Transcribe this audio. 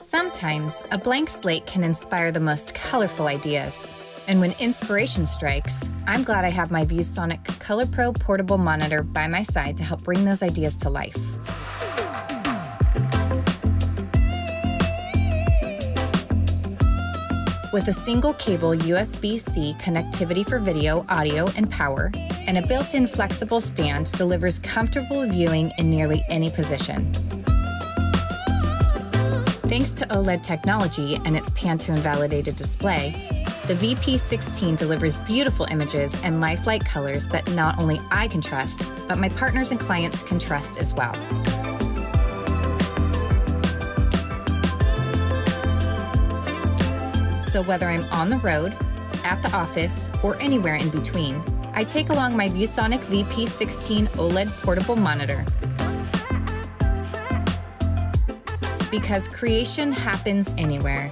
Sometimes a blank slate can inspire the most colorful ideas. And when inspiration strikes, I'm glad I have my ViewSonic Color Pro portable monitor by my side to help bring those ideas to life. With a single cable USB C connectivity for video, audio, and power, and a built in flexible stand delivers comfortable viewing in nearly any position. Thanks to OLED technology and its Pantone validated display, the VP16 delivers beautiful images and lifelike colors that not only I can trust, but my partners and clients can trust as well. So whether I'm on the road, at the office, or anywhere in between, I take along my ViewSonic VP16 OLED portable monitor because creation happens anywhere